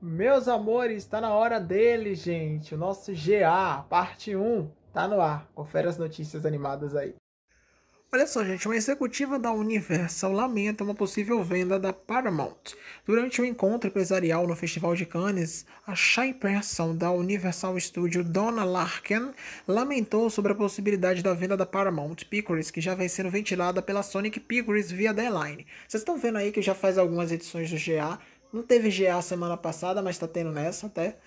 Meus amores, está na hora dele, gente. O nosso GA, parte 1, tá no ar. Confere as notícias animadas aí. Olha só, gente, uma executiva da Universal lamenta uma possível venda da Paramount. Durante um encontro empresarial no Festival de Cannes, a chairperson da Universal Studio, Donna Larkin, lamentou sobre a possibilidade da venda da Paramount Pictures, que já vem sendo ventilada pela Sonic Pictures via Deadline. Vocês estão vendo aí que já faz algumas edições do GA. Não teve GA semana passada, mas tá tendo nessa até.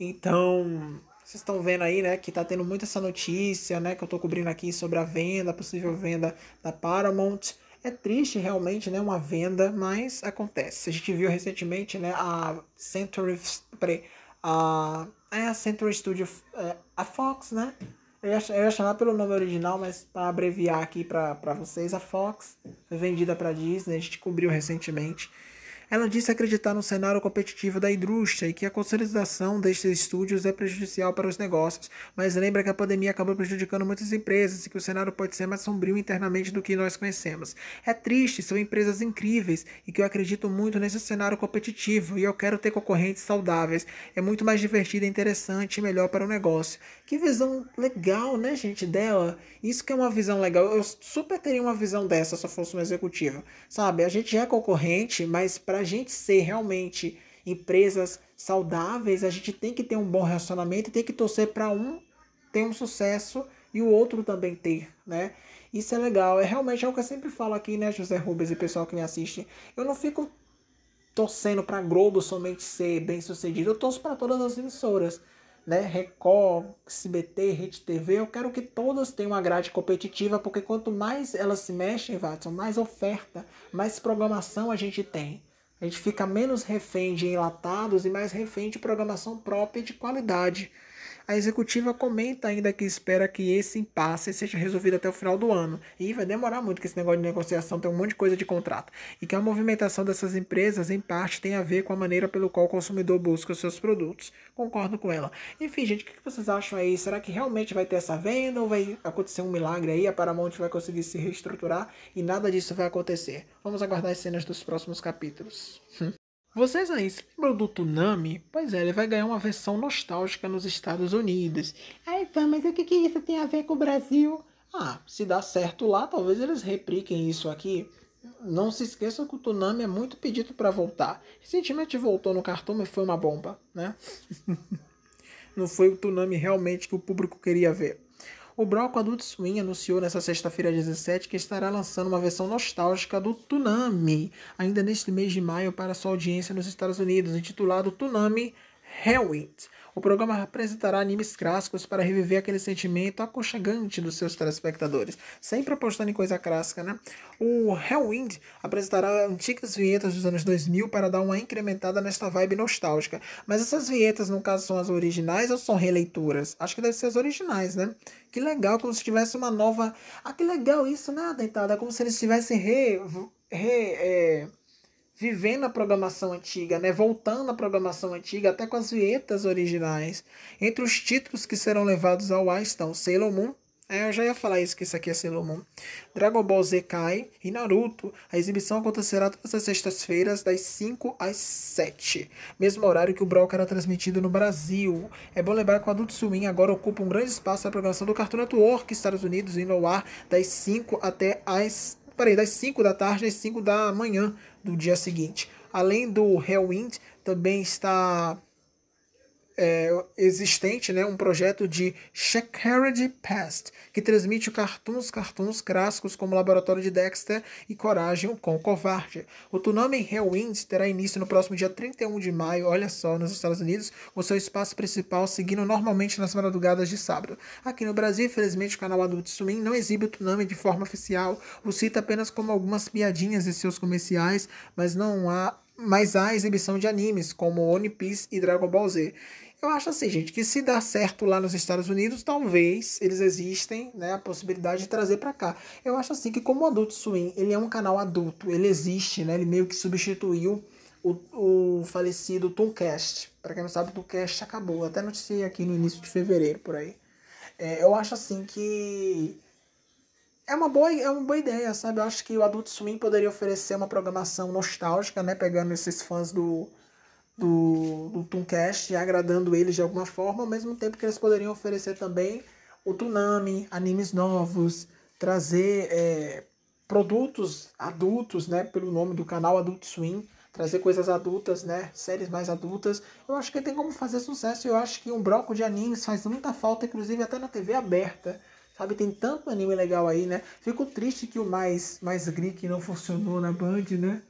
Então, vocês estão vendo aí, né, que tá tendo muita essa notícia, né, que eu tô cobrindo aqui sobre a venda, a possível venda da Paramount. É triste realmente, né, uma venda, mas acontece. A gente viu recentemente, né, a Century, peraí, a, é a Century Studio, é, a Fox, né, eu ia, eu ia chamar pelo nome original, mas para abreviar aqui para vocês, a Fox foi vendida para Disney, a gente cobriu recentemente. Ela disse acreditar no cenário competitivo da indústria e que a consolidação destes estúdios é prejudicial para os negócios, mas lembra que a pandemia acabou prejudicando muitas empresas e que o cenário pode ser mais sombrio internamente do que nós conhecemos. É triste, são empresas incríveis e que eu acredito muito nesse cenário competitivo e eu quero ter concorrentes saudáveis. É muito mais divertido, interessante e melhor para o negócio. Que visão legal, né, gente, dela? Isso que é uma visão legal. Eu super teria uma visão dessa se eu fosse um executivo. Sabe, a gente é concorrente, mas para a gente ser realmente empresas saudáveis, a gente tem que ter um bom relacionamento e tem que torcer para um ter um sucesso e o outro também ter, né? Isso é legal. É realmente é o que eu sempre falo aqui, né, José Rubens e pessoal que me assiste. Eu não fico torcendo para Globo somente ser bem sucedido. Eu torço para todas as emissoras né, Record, SBT, Rede TV, eu quero que todas tenham uma grade competitiva, porque quanto mais elas se mexem, Watson, mais oferta, mais programação a gente tem. A gente fica menos refém de enlatados e mais refém de programação própria de qualidade. A executiva comenta ainda que espera que esse impasse seja resolvido até o final do ano. E vai demorar muito, que esse negócio de negociação tem um monte de coisa de contrato. E que a movimentação dessas empresas, em parte, tem a ver com a maneira pelo qual o consumidor busca os seus produtos. Concordo com ela. Enfim, gente, o que vocês acham aí? Será que realmente vai ter essa venda ou vai acontecer um milagre aí? A Paramount vai conseguir se reestruturar e nada disso vai acontecer? Vamos aguardar as cenas dos próximos capítulos. Vocês aí se lembram do Tsunami? Pois é, ele vai ganhar uma versão nostálgica nos Estados Unidos. Ai, fã, mas o que, que isso tem a ver com o Brasil? Ah, se dá certo lá, talvez eles repliquem isso aqui. Não se esqueçam que o Tsunami é muito pedido para voltar. Recentemente voltou no cartão e foi uma bomba, né? Não foi o Tsunami realmente que o público queria ver. O Broco Adult Swim anunciou nesta sexta-feira 17 que estará lançando uma versão nostálgica do Tsunami, ainda neste mês de maio, para sua audiência nos Estados Unidos, intitulado Tsunami Hellwind. O programa apresentará animes clássicos para reviver aquele sentimento aconchegante dos seus telespectadores, sempre apostando em coisa clássica, né? O Hellwind apresentará antigas vinhetas dos anos 2000 para dar uma incrementada nesta vibe nostálgica. Mas essas vinhetas, no caso, são as originais ou são releituras? Acho que devem ser as originais, né? Que legal, como se tivesse uma nova. Ah, que legal isso, né, Dentada? Como se eles tivessem re. re é vivendo a programação antiga, né? voltando à programação antiga, até com as vinhetas originais. Entre os títulos que serão levados ao ar estão Sailor Moon, é, eu já ia falar isso, que isso aqui é Sailor Moon. Dragon Ball Z Kai e Naruto. A exibição acontecerá todas as sextas-feiras, das 5 às 7. Mesmo horário que o Brock era transmitido no Brasil. É bom lembrar que o Adult Swim agora ocupa um grande espaço na programação do Cartoon Network Estados Unidos, indo ao ar das 5 até as Peraí, das 5 da tarde às 5 da manhã do dia seguinte. Além do Hellwind, também está é, existente né, um projeto de Shekharad Past, que transmite cartoons, cartoons clássicos como Laboratório de Dexter e Coragem com Covarde. O Tsunami Hellwind terá início no próximo dia 31 de maio, olha só, nos Estados Unidos, com seu espaço principal seguindo normalmente nas madrugadas de sábado. Aqui no Brasil, infelizmente, o canal Adult Swim não exibe o Tsunami de forma oficial, o cita apenas como algumas piadinhas de seus comerciais, mas não há mas há exibição de animes como One Piece e Dragon Ball Z. Eu acho assim, gente, que se dar certo lá nos Estados Unidos, talvez eles existem, né, a possibilidade de trazer para cá. Eu acho assim que como o Adult Swim, ele é um canal adulto, ele existe, né, ele meio que substituiu o, o falecido Tooncast. Para quem não sabe, o Tooncast acabou, até noticiei aqui no início de fevereiro, por aí. É, eu acho assim que é uma boa, é uma boa ideia, sabe? Eu acho que o Adult Swim poderia oferecer uma programação nostálgica, né, pegando esses fãs do do, do Tooncast, agradando eles de alguma forma, ao mesmo tempo que eles poderiam oferecer também o Toonami, animes novos, trazer é, produtos adultos, né, pelo nome do canal Adult Swim, trazer coisas adultas, né, séries mais adultas. Eu acho que tem como fazer sucesso. Eu acho que um bloco de animes faz muita falta, inclusive até na TV aberta. Sabe, tem tanto anime legal aí, né? Fico triste que o mais mais Greek não funcionou na Band, né?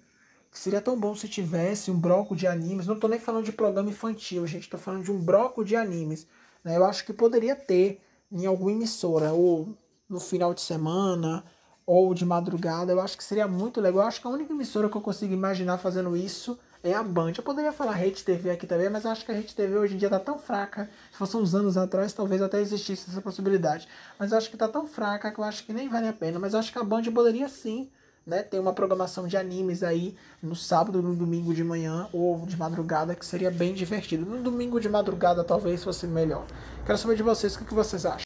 Seria tão bom se tivesse um bloco de animes. Não tô nem falando de programa infantil, gente. Tô falando de um bloco de animes. Né? Eu acho que poderia ter em alguma emissora, ou no final de semana, ou de madrugada. Eu acho que seria muito legal. Eu acho que a única emissora que eu consigo imaginar fazendo isso é a Band. Eu poderia falar Rede TV aqui também, mas acho que a Rede TV hoje em dia tá tão fraca. Se fosse uns anos atrás, talvez até existisse essa possibilidade. Mas acho que tá tão fraca que eu acho que nem vale a pena. Mas acho que a Band poderia sim. Né, ter uma programação de animes aí no sábado, no domingo de manhã ou de madrugada, que seria bem divertido. No domingo de madrugada talvez fosse melhor. Quero saber de vocês o que vocês acham.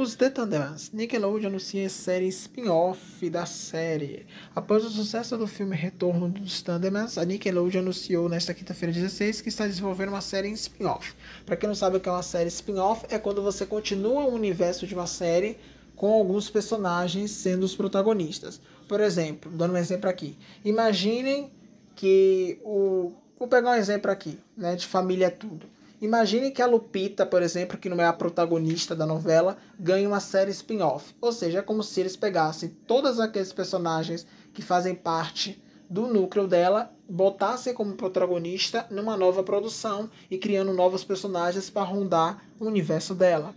Os The Thundermans. Nickelodeon anuncia série spin-off da série. Após o sucesso do filme Retorno dos Thundermans, a Nickelodeon anunciou nesta quinta-feira 16 que está desenvolvendo uma série em spin-off. Para quem não sabe o que é uma série spin-off, é quando você continua o universo de uma série com alguns personagens sendo os protagonistas. Por exemplo, dando um exemplo aqui. Imaginem que o. Vou pegar um exemplo aqui, né? De família é tudo. Imagine que a Lupita, por exemplo, que não é a protagonista da novela, ganhe uma série spin-off. Ou seja, é como se eles pegassem todos aqueles personagens que fazem parte do núcleo dela, botassem como protagonista numa nova produção e criando novos personagens para rondar o universo dela.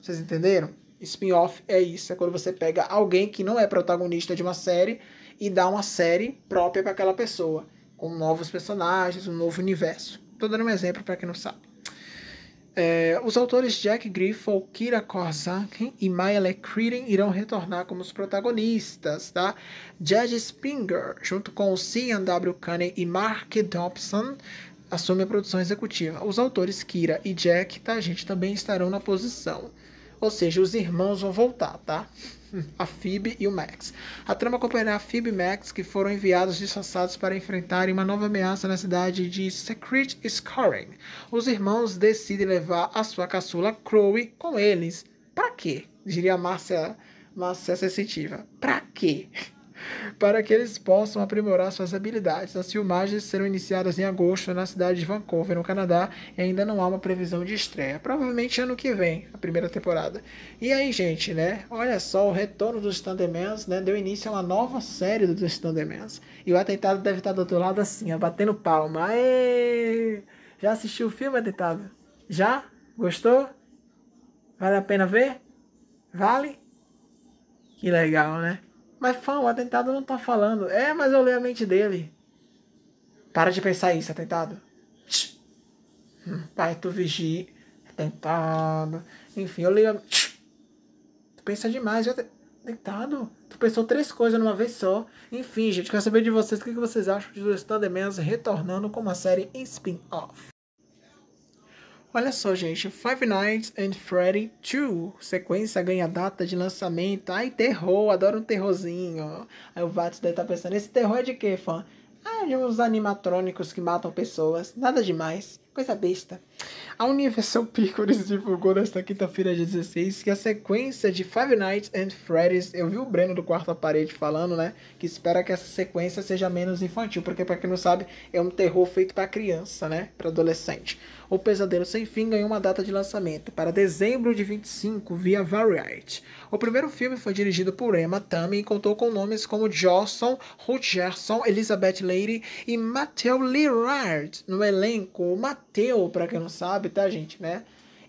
Vocês entenderam? Spin-off é isso, é quando você pega alguém que não é protagonista de uma série e dá uma série própria para aquela pessoa, com novos personagens, um novo universo. Estou dando um exemplo para quem não sabe. É, os autores Jack Griffith, Kira Korzak e Maya Leckriden irão retornar como os protagonistas, tá? Judge Springer, junto com Cian W. Kane e Mark Dobson, assume a produção executiva. Os autores Kira e Jack, tá, gente, também estarão na posição. Ou seja, os irmãos vão voltar, tá? A Phoebe e o Max. A trama acompanhará a Phoebe e Max, que foram enviados disfarçados para enfrentarem uma nova ameaça na cidade de Secret Scoring. Os irmãos decidem levar a sua caçula Chloe com eles. Pra quê? Diria Márcia, Márcia Sensitiva. Pra quê? Para que eles possam aprimorar suas habilidades. As filmagens serão iniciadas em agosto na cidade de Vancouver, no Canadá, e ainda não há uma previsão de estreia. Provavelmente ano que vem, a primeira temporada. E aí, gente, né? Olha só, o retorno dos Thundermans, né? Deu início a uma nova série dos Thundermans. E o atentado deve estar do outro lado assim, ó, batendo palma. Aê! Já assistiu o filme, atentado? Já? Gostou? Vale a pena ver? Vale? Que legal, né? Mas fã, o atentado não tá falando. É, mas eu leio a mente dele. Para de pensar isso, atentado. Hum, pai, tu vigia. Atentado. Enfim, eu leio a... Tu pensa demais, atentado. Tu pensou três coisas numa vez só. Enfim, gente, quero saber de vocês o que vocês acham de Thundermans retornando com uma série em spin-off. Olha só, gente, Five Nights and Freddy 2, sequência ganha data de lançamento. Ai, terror, adoro um terrorzinho. Aí o Vats deve estar tá pensando, esse terror é de quê, fã? Ah, de uns animatrônicos que matam pessoas, nada demais, coisa besta. A Universal Pictures divulgou nesta quinta-feira 16 que a sequência de Five Nights and Freddy's, eu vi o Breno do Quarto Parede falando, né, que espera que essa sequência seja menos infantil, porque para quem não sabe, é um terror feito para criança, né, para adolescente. O Pesadelo Sem Fim ganhou uma data de lançamento para dezembro de 25 via Variety. O primeiro filme foi dirigido por Emma Tammy e contou com nomes como Johnson, Ruth Gerson, Elizabeth Lady e Matthew Lillard no elenco. O Matthew, para quem não sabe, tá, gente, né?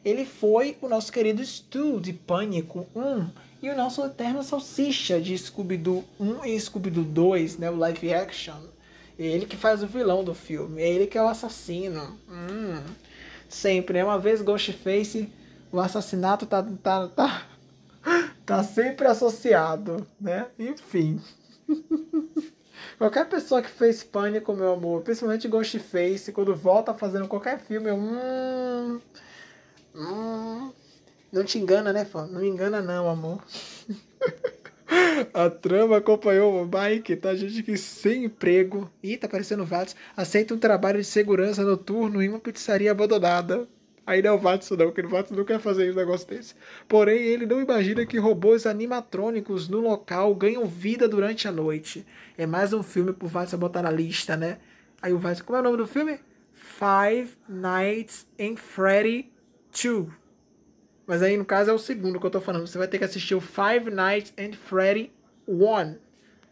Ele foi o nosso querido Stu de Pânico 1 e o nosso Eterno Salsicha de Scooby-Doo 1 e Scooby-Doo 2, né? O live action. Ele que faz o vilão do filme. É ele que é o assassino. Hum sempre. Né? Uma vez Ghostface, o assassinato tá, tá, tá, tá sempre associado, né? Enfim. Qualquer pessoa que fez pânico, meu amor, principalmente Ghostface, quando volta fazendo qualquer filme, eu. Hum, hum, não te engana, né, fã? Não engana, não, amor. A trama acompanhou o Mike, tá? Gente que sem emprego. Ih, tá parecendo Vatos. Aceita um trabalho de segurança noturno em uma pizzaria abandonada. Aí não é o Watson não, porque o Watson não quer fazer um negócio desse. Porém, ele não imagina que robôs animatrônicos no local ganham vida durante a noite. É mais um filme pro Watson botar na lista, né? Aí o Watson, como é o nome do filme? Five Nights in Freddy 2. Mas aí, no caso, é o segundo que eu tô falando. Você vai ter que assistir o Five Nights and Freddy 1,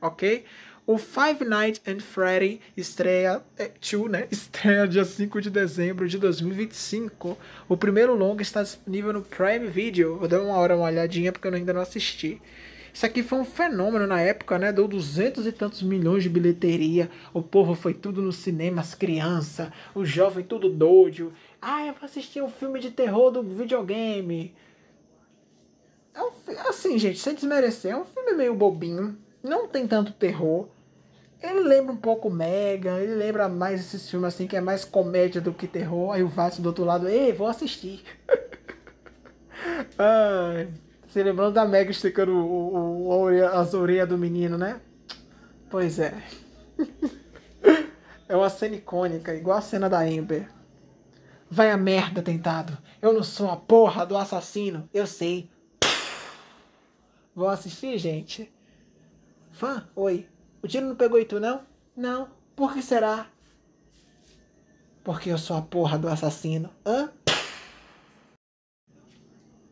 ok? O Five Nights and Freddy estreia, é, two, né? estreia dia 5 de dezembro de 2025. O primeiro longa está disponível no Prime Video. Vou dar uma hora uma olhadinha porque eu ainda não assisti. Isso aqui foi um fenômeno na época, né? Deu duzentos e tantos milhões de bilheteria. O povo foi tudo no cinema, as crianças, o jovem tudo doido. Ah, eu vou assistir um filme de terror do videogame. É um, assim, gente, sem desmerecer, é um filme meio bobinho. Não tem tanto terror. Ele lembra um pouco Mega, ele lembra mais esses filmes assim, que é mais comédia do que terror. Aí o Vasco do outro lado, ei, vou assistir. Ai. Você lembrando da Meg esticando o, o, o, as orelhas do menino, né? Pois é. é uma cena icônica, igual a cena da Amber. Vai a merda, tentado. Eu não sou a porra do assassino. Eu sei. Vou assistir, gente? Fã? Oi. O tiro não pegou em tu, não? Não. Por que será? Porque eu sou a porra do assassino. Hã?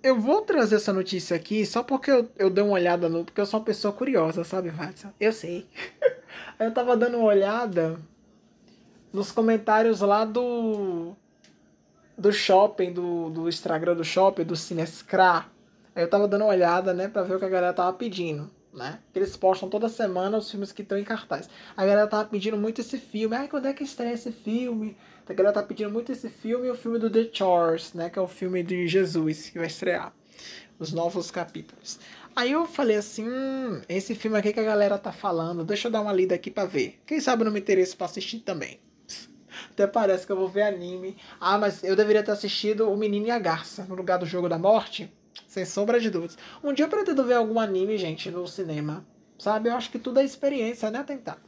Eu vou trazer essa notícia aqui só porque eu, eu dei uma olhada no. Porque eu sou uma pessoa curiosa, sabe, Watson? Eu sei. eu tava dando uma olhada nos comentários lá do. Do shopping, do, do Instagram do shopping, do Cinescra. Aí eu tava dando uma olhada, né, pra ver o que a galera tava pedindo, né? Que eles postam toda semana os filmes que estão em cartaz. A galera tava pedindo muito esse filme. Ai, quando é que estreia esse filme? A galera tá pedindo muito esse filme e o filme do The Chores, né? Que é o filme de Jesus que vai estrear. Os novos capítulos. Aí eu falei assim, hum, esse filme aqui que a galera tá falando, deixa eu dar uma lida aqui para ver. Quem sabe eu não me interesse pra assistir também. Até parece que eu vou ver anime. Ah, mas eu deveria ter assistido O Menino e a Garça, no lugar do Jogo da Morte. Sem sombra de dúvidas. Um dia eu pretendo ver algum anime, gente, no cinema. Sabe? Eu acho que tudo é experiência, né? Tentar.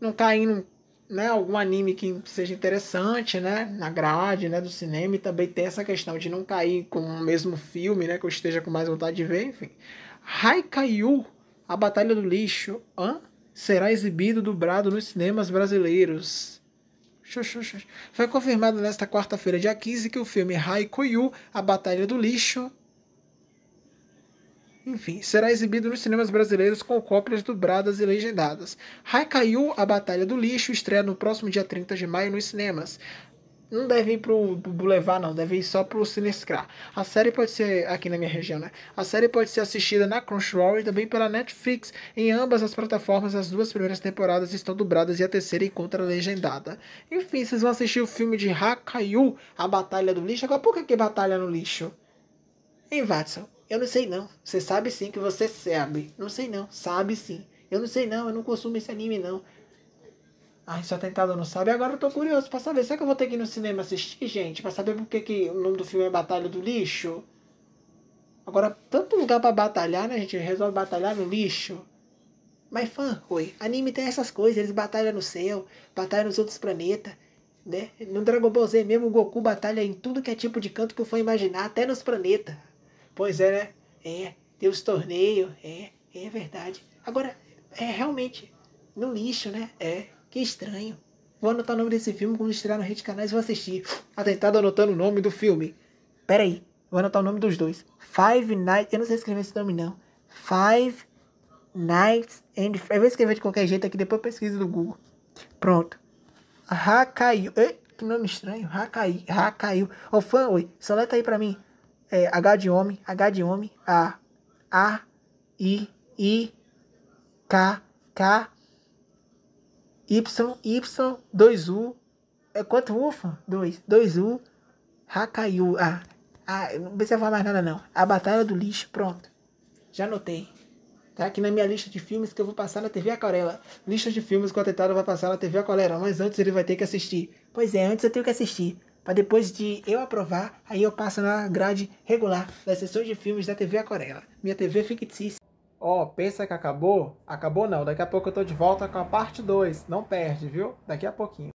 Não caindo né, algum anime que seja interessante, né, na grade, né, do cinema e também tem essa questão de não cair com o mesmo filme, né, que eu esteja com mais vontade de ver, enfim. Haikaiu, A Batalha do Lixo, hã? será exibido dublado nos cinemas brasileiros. Foi confirmado nesta quarta-feira, dia 15, que o filme Haikaiu, A Batalha do Lixo, enfim, será exibido nos cinemas brasileiros com cópias dobradas e legendadas. Haikaiu, A Batalha do Lixo, estreia no próximo dia 30 de maio nos cinemas. Não deve ir pro Boulevard, não. Deve ir só pro Cinescra. A série pode ser, aqui na minha região, né? A série pode ser assistida na Crunchyroll e também pela Netflix. Em ambas as plataformas, as duas primeiras temporadas estão dobradas e a terceira encontra legendada. Enfim, vocês vão assistir o filme de Haikaiu, A Batalha do Lixo. Agora, por que, que batalha no lixo? Hein, Watson? Eu não sei não. Você sabe sim que você sabe. Não sei não. Sabe sim. Eu não sei não. Eu não consumo esse anime não. Ai, só tentado não sabe. Agora eu tô curioso pra saber. Será que eu vou ter que ir no cinema assistir, gente? Pra saber por que, que o nome do filme é Batalha do Lixo? Agora, tanto lugar pra batalhar, né? A gente resolve batalhar no lixo. Mas, fã, oi. Anime tem essas coisas. Eles batalham no céu, batalham nos outros planetas. Né? No Dragon Ball Z mesmo, o Goku batalha em tudo que é tipo de canto que eu for imaginar, até nos planetas. Pois é, né? É, tem os torneios, é, é verdade. Agora, é realmente no lixo, né? É, que estranho. Vou anotar o nome desse filme quando estrear no Rede Canais e vou assistir. Atentado anotando o nome do filme. Pera aí, vou anotar o nome dos dois. Five Nights, eu não sei escrever esse nome não. Five Nights and... Eu vou escrever de qualquer jeito aqui, depois eu pesquiso no Google. Pronto. Hakaiu. Que nome estranho. Hakaiu. Hakaiu. Ô fã, oi. Soleta aí pra mim é, H de homem, H de homem, A, A, I, I, K, K, Y, Y, 2U, é quanto ufa? 2, 2U, Hakaiu, A, A, não precisa falar mais nada não, A Batalha do Lixo, pronto, já anotei. Tá aqui na minha lista de filmes que eu vou passar na TV Aquarela. Lista de filmes que o atentado vai passar na TV Aquarela. Mas antes ele vai ter que assistir. Pois é, antes eu tenho que assistir para depois de eu aprovar, aí eu passo na grade regular das sessões de filmes da TV Aquarela, minha TV fictícia. Ó, oh, pensa que acabou? Acabou não. Daqui a pouco eu tô de volta com a parte 2. Não perde, viu? Daqui a pouquinho.